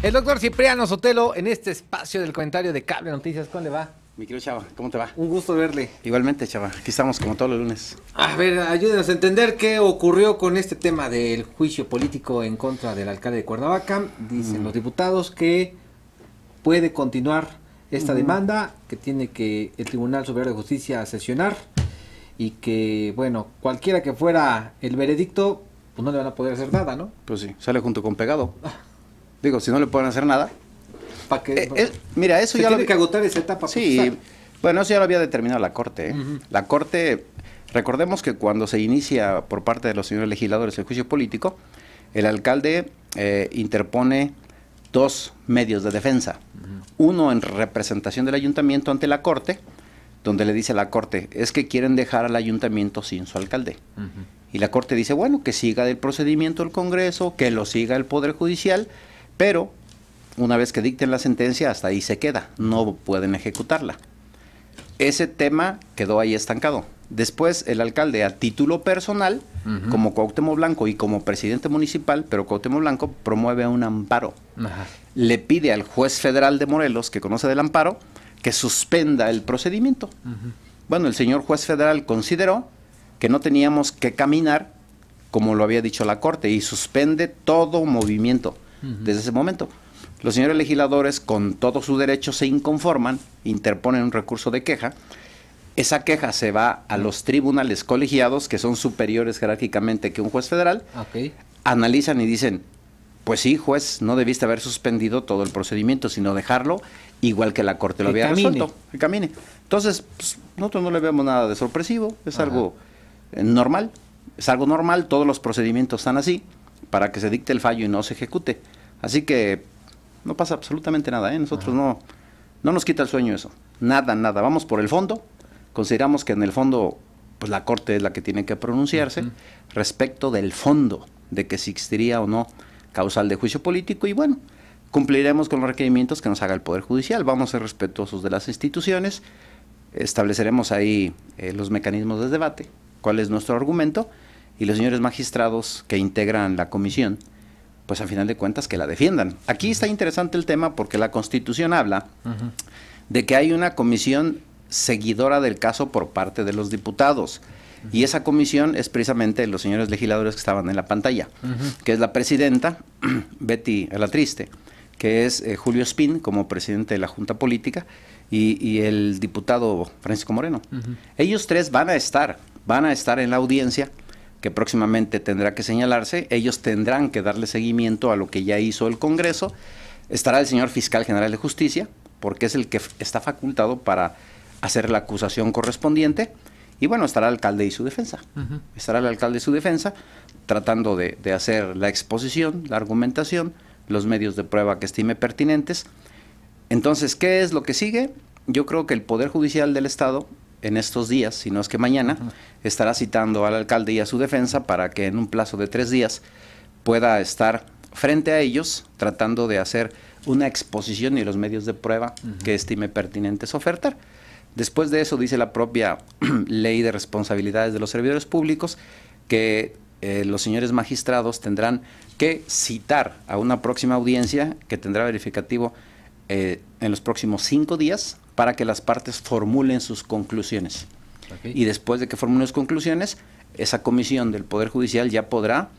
El doctor Cipriano Sotelo en este espacio del comentario de Cable Noticias. ¿Cómo le va? Mi querido Chava, ¿cómo te va? Un gusto verle. Igualmente, Chava. Aquí estamos como todos los lunes. A ver, ayúdenos a entender qué ocurrió con este tema del juicio político en contra del alcalde de Cuernavaca. Dicen los diputados que puede continuar esta demanda, que tiene que el Tribunal Superior de Justicia sesionar y que, bueno, cualquiera que fuera el veredicto, pues no le van a poder hacer nada, ¿no? Pues sí, sale junto con pegado. Digo, si no le pueden hacer nada. ¿Para que Eh, eh, mira, eso se ya tiene lo que agotar esa etapa. Sí, bueno, eso ya lo había determinado la Corte. ¿eh? La Corte, recordemos que cuando se inicia por parte de los señores legisladores el juicio político, el alcalde eh, interpone dos medios de defensa. Uno en representación del ayuntamiento ante la Corte, donde le dice a la Corte, es que quieren dejar al ayuntamiento sin su alcalde. Y la Corte dice, bueno, que siga el procedimiento del Congreso, que lo siga el Poder Judicial, pero una vez que dicten la sentencia, hasta ahí se queda, no pueden ejecutarla. Ese tema quedó ahí estancado. Después el alcalde a título personal, como Cuauhtémoc Blanco y como presidente municipal, pero Cuauhtémoc Blanco promueve un amparo. Le pide al juez federal de Morelos, que conoce del amparo, que suspenda el procedimiento. Bueno, el señor juez federal consideró que no teníamos que caminar como lo había dicho la Corte y suspende todo movimiento Desde ese momento. Los señores legisladores, con todo su derecho, se inconforman, interponen un recurso de queja. Esa queja se va a los tribunales colegiados, que son superiores jerárquicamente que un juez federal, analizan y dicen, pues sí, juez, no debiste haber suspendido todo el procedimiento, sino dejarlo igual que la Corte lo había camine. resuelto, que camine. Entonces, pues, nosotros no le vemos nada de sorpresivo, es Ajá. algo eh, normal, es algo normal, todos los procedimientos están así, para que se dicte el fallo y no se ejecute. Así que no pasa absolutamente nada, ¿eh? nosotros no, no nos quita el sueño eso, nada, nada, vamos por el fondo, consideramos que en el fondo, pues la Corte es la que tiene que pronunciarse respecto del fondo, de que existiría o no causal de juicio político y bueno, cumpliremos con los requerimientos que nos haga el Poder Judicial, vamos a ser respetuosos de las instituciones, estableceremos ahí eh, los mecanismos de debate, cuál es nuestro argumento y los señores magistrados que integran la comisión, pues a final de cuentas que la defiendan. Aquí está interesante el tema porque la Constitución habla de que hay una comisión seguidora del caso por parte de los diputados. Y esa comisión es precisamente los señores legisladores que estaban en la pantalla, que es la presidenta, Betty Triste, que es eh, Julio Spin como presidente de la Junta Política, y, y el diputado Francisco Moreno. Ellos tres van a estar, van a estar en la audiencia que próximamente tendrá que señalarse. Ellos tendrán que darle seguimiento a lo que ya hizo el Congreso. Estará el señor fiscal general de justicia, porque es el que está facultado para hacer la acusación correspondiente. Y bueno, estará el alcalde y su defensa. Estará el alcalde y su defensa tratando de, de hacer la exposición, la argumentación, los medios de prueba que estime pertinentes. Entonces, ¿qué es lo que sigue? Yo creo que el Poder Judicial del Estado, en estos días, si no es que mañana, estará citando al alcalde y a su defensa para que en un plazo de tres días pueda estar frente a ellos tratando de hacer una exposición y los medios de prueba que estime pertinentes ofertar. Después de eso, dice la propia ley de responsabilidades de los servidores públicos, que eh, los señores magistrados tendrán que citar a una próxima audiencia que tendrá verificativo eh, en los próximos cinco días para que las partes formulen sus conclusiones. Y después de que formulen sus conclusiones, esa comisión del Poder Judicial ya podrá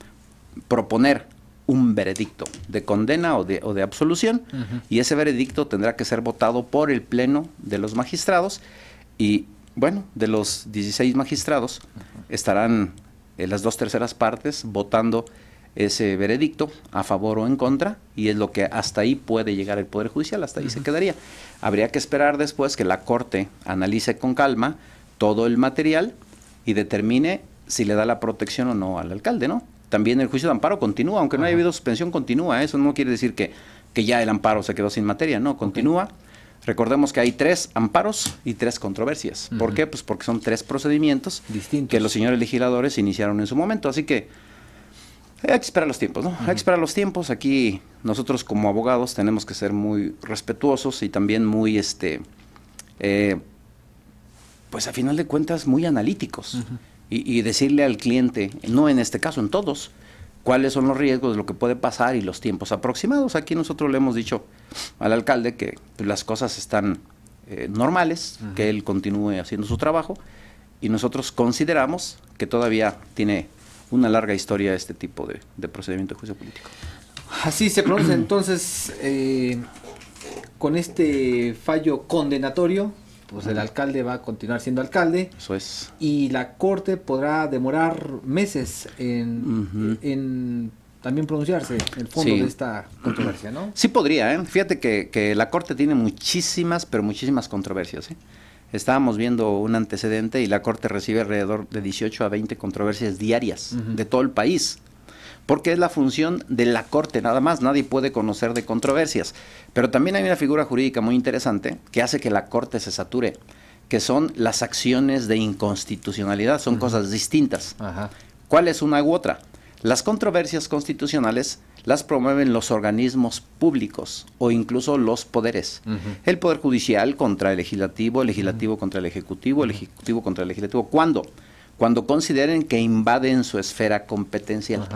proponer un veredicto de condena o de, o de absolución y ese veredicto tendrá que ser votado por el Pleno de los magistrados y bueno, de los 16 magistrados estarán eh, las dos terceras partes votando ese veredicto a favor o en contra y es lo que hasta ahí puede llegar el Poder Judicial, hasta ahí se quedaría. Habría que esperar después que la Corte analice con calma todo el material y determine si le da la protección o no al alcalde, ¿no? También el juicio de amparo continúa, aunque no haya habido suspensión, continúa. Eso no quiere decir que, que ya el amparo se quedó sin materia, no, continúa. Recordemos que hay tres amparos y tres controversias. ¿Por qué? Pues porque son tres procedimientos Distintos. que los señores legisladores iniciaron en su momento. Así que hay que esperar los tiempos, ¿no? Hay que esperar los tiempos. Aquí nosotros como abogados tenemos que ser muy respetuosos y también muy, este, eh, pues a final de cuentas, muy analíticos. Y, y decirle al cliente, no en este caso, en todos, cuáles son los riesgos, lo que puede pasar y los tiempos aproximados. Aquí nosotros le hemos dicho al alcalde que pues, las cosas están eh, normales, que él continúe haciendo su trabajo y nosotros consideramos que todavía tiene una larga historia este tipo de, procedimiento de juicio político. Así se pronuncia entonces eh, con este fallo condenatorio pues el alcalde va a continuar siendo alcalde. Eso es. Y la corte podrá demorar meses en, también pronunciarse el fondo de esta controversia, ¿no? Sí podría, ¿eh? Fíjate que, la corte tiene muchísimas, pero muchísimas controversias, ¿eh? Estábamos viendo un antecedente y la corte recibe alrededor de 18 a 20 controversias diarias de todo el país porque es la función de la Corte, nada más, nadie puede conocer de controversias. Pero también hay una figura jurídica muy interesante que hace que la Corte se sature, que son las acciones de inconstitucionalidad, son cosas distintas. ¿Cuál es una u otra? Las controversias constitucionales las promueven los organismos públicos o incluso los poderes. El Poder Judicial contra el Legislativo, el Legislativo contra el Ejecutivo, el Ejecutivo contra el Legislativo. ¿Cuándo? Cuando consideren que invaden su esfera competencial.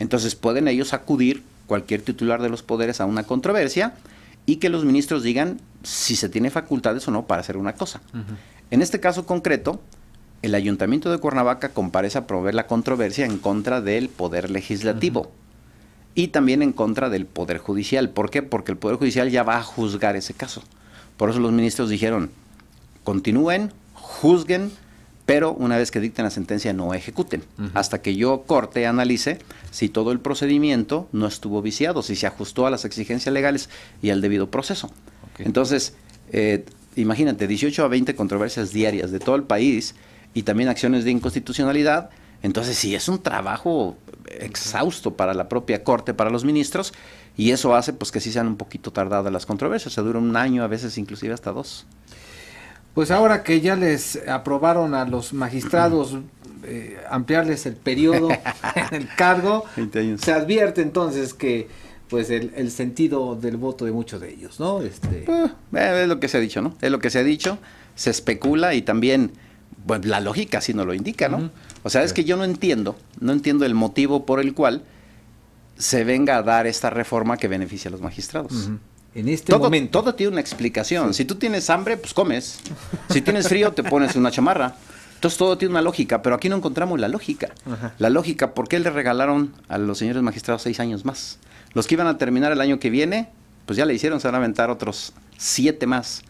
Entonces pueden ellos acudir, cualquier titular de los poderes, a una controversia y que los ministros digan si se tiene facultades o no para hacer una cosa. En este caso concreto, el ayuntamiento de Cuernavaca comparece a promover la controversia en contra del poder legislativo y también en contra del poder judicial. ¿Por qué? Porque el poder judicial ya va a juzgar ese caso. Por eso los ministros dijeron, continúen, juzguen, pero una vez que dicten la sentencia no ejecuten, hasta que yo corte, analice si todo el procedimiento no estuvo viciado, si se ajustó a las exigencias legales y al debido proceso. Entonces, eh, imagínate, 18 a 20 controversias diarias de todo el país y también acciones de inconstitucionalidad, entonces sí es un trabajo exhausto para la propia corte, para los ministros, y eso hace pues que sí sean un poquito tardadas las controversias, se dura un año, a veces inclusive hasta dos. Pues ahora que ya les aprobaron a los magistrados eh, ampliarles el periodo en el cargo, se advierte entonces que pues el, sentido del voto de muchos de ellos, ¿no? Este... Eh, es lo que se ha dicho, ¿no? Es lo que se ha dicho, se especula y también pues, la lógica sí nos lo indica, ¿no? O sea, es que yo no entiendo, no entiendo el motivo por el cual se venga a dar esta reforma que beneficia a los magistrados. En este todo, momento. Todo tiene una explicación. Si tú tienes hambre, pues comes. Si tienes frío, te pones una chamarra. Entonces todo tiene una lógica, pero aquí no encontramos la lógica. La lógica, ¿por qué le regalaron a los señores magistrados seis años más? Los que iban a terminar el año que viene, pues ya le hicieron, se van a aventar otros siete más.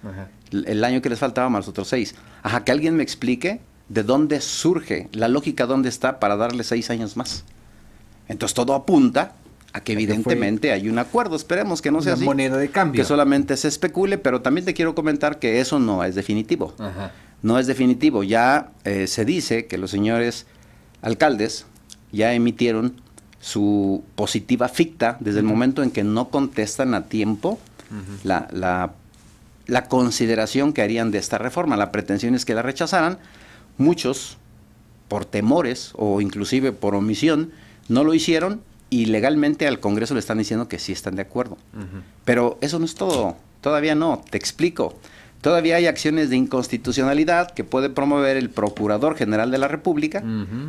El año que les faltaba más otros seis. Ajá, que alguien me explique de dónde surge, la lógica dónde está para darle seis años más. Entonces todo apunta a que evidentemente hay un acuerdo. Esperemos que no sea así. moneda de cambio. Que solamente se especule, pero también te quiero comentar que eso no es definitivo. No es definitivo. Ya eh, se dice que los señores alcaldes ya emitieron su positiva ficta desde el momento en que no contestan a tiempo la, la, la consideración que harían de esta reforma. La pretensión es que la rechazaran. Muchos, por temores o inclusive por omisión, no lo hicieron y legalmente al Congreso le están diciendo que sí están de acuerdo. Pero eso no es todo, todavía no, te explico. Todavía hay acciones de inconstitucionalidad que puede promover el Procurador General de la República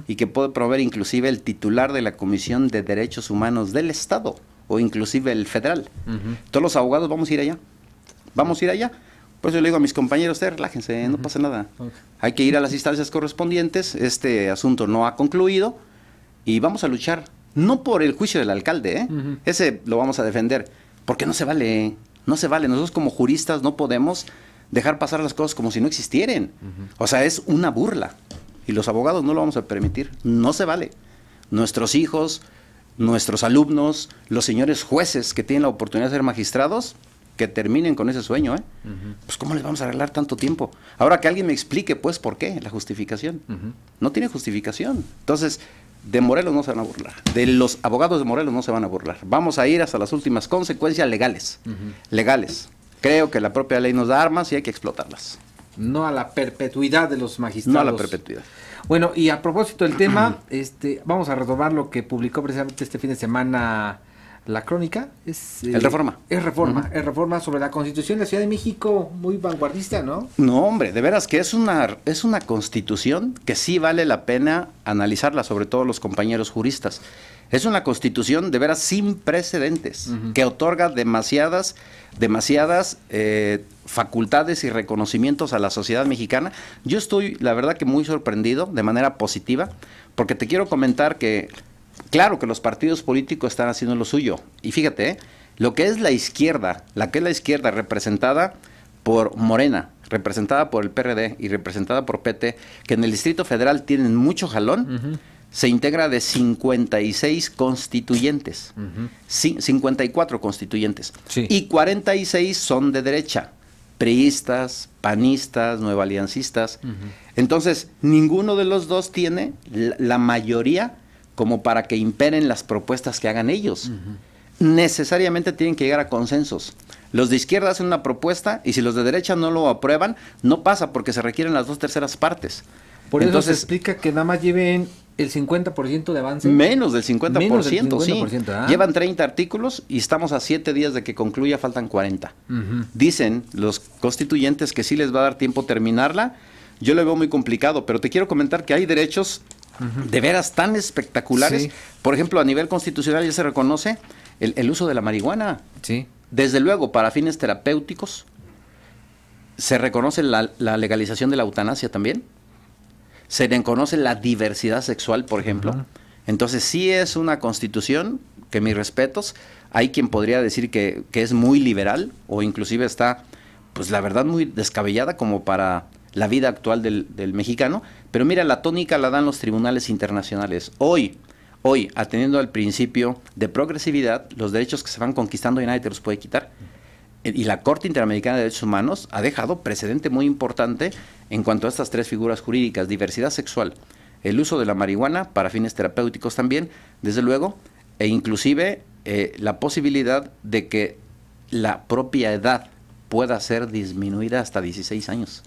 y que puede promover inclusive el titular de la Comisión de Derechos Humanos del Estado o inclusive el federal. Todos los abogados vamos a ir allá. Vamos a ir allá. Por eso le digo a mis compañeros, relájense, no pasa nada. Hay que ir a las instancias correspondientes, este asunto no ha concluido y vamos a luchar no por el juicio del alcalde, ¿eh? ese lo vamos a defender, porque no se vale, no se vale. Nosotros como juristas no podemos dejar pasar las cosas como si no existieran. O sea, es una burla. Y los abogados no lo vamos a permitir. No se vale. Nuestros hijos, nuestros alumnos, los señores jueces que tienen la oportunidad de ser magistrados, que terminen con ese sueño, ¿eh? Pues ¿cómo les vamos a arreglar tanto tiempo? Ahora que alguien me explique, pues, ¿por qué? La justificación. No tiene justificación. Entonces, de Morelos no se van a burlar, de los abogados de Morelos no se van a burlar. Vamos a ir hasta las últimas consecuencias legales, legales. Creo que la propia ley nos da armas y hay que explotarlas. No a la perpetuidad de los magistrados. No a la perpetuidad. Bueno, y a propósito del tema, este, vamos a retomar lo que publicó precisamente este fin de semana la crónica es... el Reforma. Es Reforma, es Reforma sobre la Constitución de la Ciudad de México, muy vanguardista, ¿no? No, hombre, de veras que es una, es una constitución que sí vale la pena analizarla, sobre todo los compañeros juristas. Es una constitución de veras sin precedentes, que otorga demasiadas, demasiadas eh, facultades y reconocimientos a la sociedad mexicana. Yo estoy, la verdad que muy sorprendido de manera positiva, porque te quiero comentar que, claro que los partidos políticos están haciendo lo suyo. Y fíjate, ¿eh? lo que es la izquierda, la que es la izquierda representada por Morena, representada por el PRD y representada por PT, que en el Distrito Federal tienen mucho jalón, se integra de 56 constituyentes, 54 constituyentes, y 46 son de derecha, priistas, panistas, nueva aliancistas. Entonces, ninguno de los dos tiene la, mayoría como para que imperen las propuestas que hagan ellos. Necesariamente tienen que llegar a consensos. Los de izquierda hacen una propuesta y si los de derecha no lo aprueban, no pasa porque se requieren las dos terceras partes. Por eso se explica que nada más lleven el 50% de avance. Menos del 50%, sí. ¿ah? Llevan 30 artículos y estamos a 7 días de que concluya, faltan 40. Dicen los constituyentes que sí les va a dar tiempo terminarla. Yo lo veo muy complicado, pero te quiero comentar que hay derechos de veras tan espectaculares. Por ejemplo, a nivel constitucional ya se reconoce el, el uso de la marihuana. Sí. Desde luego, para fines terapéuticos, se reconoce la, legalización de la eutanasia también. Se reconoce la diversidad sexual, por ejemplo. Entonces, sí es una constitución que mis respetos. Hay quien podría decir que, es muy liberal o inclusive está, pues la verdad, muy descabellada como para la vida actual del, del mexicano. Pero mira, la tónica la dan los tribunales internacionales. Hoy, Hoy, atendiendo al principio de progresividad, los derechos que se van conquistando y nadie te los puede quitar. Y la Corte Interamericana de Derechos Humanos ha dejado precedente muy importante en cuanto a estas tres figuras jurídicas, diversidad sexual, el uso de la marihuana para fines terapéuticos también, desde luego, e inclusive eh, la posibilidad de que la propia edad pueda ser disminuida hasta 16 años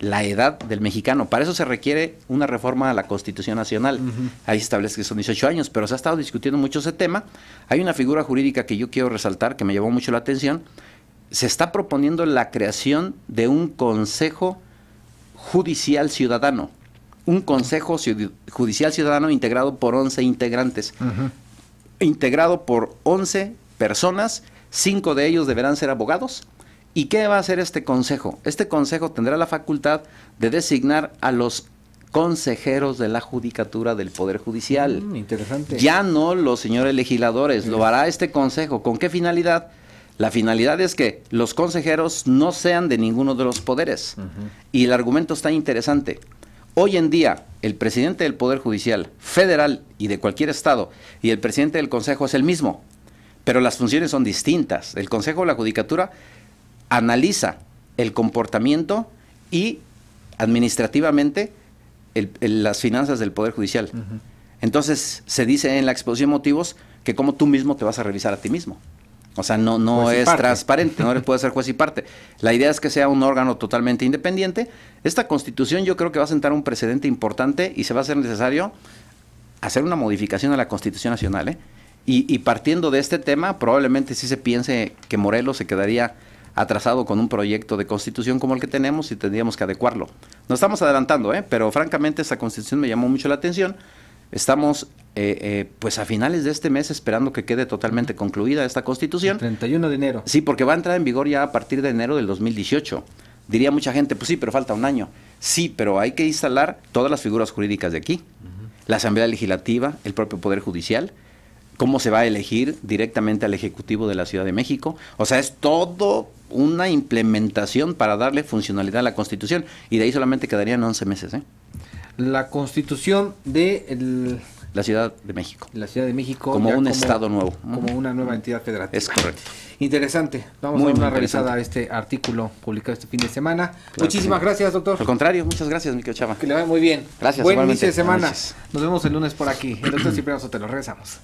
la edad del mexicano. Para eso se requiere una reforma a la Constitución Nacional. Ahí establece que son 18 años, pero se ha estado discutiendo mucho ese tema. Hay una figura jurídica que yo quiero resaltar, que me llamó mucho la atención. Se está proponiendo la creación de un Consejo Judicial Ciudadano. Un Consejo Judicial Ciudadano integrado por 11 integrantes. Integrado por 11 personas, cinco de ellos deberán ser abogados ¿Y qué va a hacer este consejo? Este consejo tendrá la facultad de designar a los consejeros de la judicatura del Poder Judicial. Mm, interesante. Ya no los señores legisladores, lo hará este consejo. ¿Con qué finalidad? La finalidad es que los consejeros no sean de ninguno de los poderes. Y el argumento está interesante. Hoy en día, el presidente del Poder Judicial federal y de cualquier estado y el presidente del Consejo es el mismo, pero las funciones son distintas. El Consejo de la Judicatura analiza el comportamiento y administrativamente las finanzas del Poder Judicial. Entonces se dice en la exposición de motivos que como tú mismo te vas a revisar a ti mismo. O sea, no, no es transparente, no puede ser juez y parte. La idea es que sea un órgano totalmente independiente. Esta constitución yo creo que va a sentar un precedente importante y se va a hacer necesario hacer una modificación a la Constitución Nacional. ¿eh? Y, y partiendo de este tema, probablemente sí se piense que Morelos se quedaría atrasado con un proyecto de constitución como el que tenemos y tendríamos que adecuarlo. Nos estamos adelantando, ¿eh? pero francamente esta constitución me llamó mucho la atención. Estamos eh, eh, pues a finales de este mes esperando que quede totalmente concluida esta constitución. El 31 de enero. Sí, porque va a entrar en vigor ya a partir de enero del 2018. Diría mucha gente, pues sí, pero falta un año. Sí, pero hay que instalar todas las figuras jurídicas de aquí. La Asamblea Legislativa, el propio Poder Judicial, cómo se va a elegir directamente al Ejecutivo de la Ciudad de México. O sea, es todo una implementación para darle funcionalidad a la Constitución y de ahí solamente quedarían 11 meses. ¿eh? La Constitución de la Ciudad de México. La Ciudad de México. Como un Estado nuevo. Como una nueva entidad federativa. Es correcto. Interesante. Vamos a dar una revisada a este artículo publicado este fin de semana. Muchísimas gracias, doctor. Al contrario, muchas gracias, Miquel Chava. Que le vaya muy bien. Gracias. Buen inicio de semana. Nos vemos el lunes por aquí. El doctor Cipriano Sotelo. Regresamos.